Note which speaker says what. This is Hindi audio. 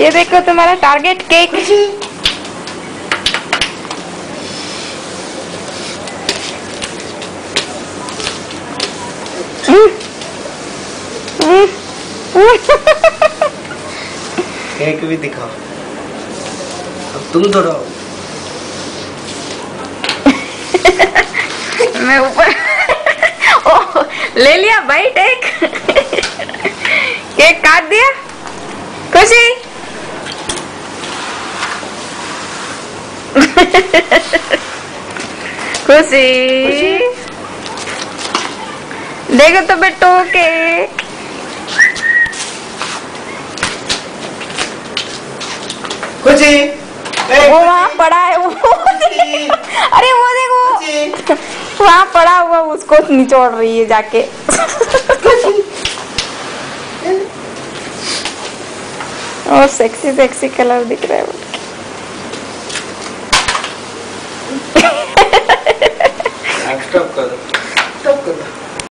Speaker 1: ये देखो तुम्हारा टारगेट केक
Speaker 2: केक भी दिखाओ अब तुम थोड़ा
Speaker 1: मैं ऊपर। ओ ले लिया भाई टेक केक काट दिया खुशी खुशी। देखो तो बेटो केक
Speaker 2: खुशी।
Speaker 1: वो वहाँ पड़ा है वो। अरे वो देखो। वहाँ पड़ा हुआ उसको निचोड़ रही है जाके। और सेक्सी सेक्सी कलर दिख रहा है
Speaker 2: स्टॉप करो स्टॉप करो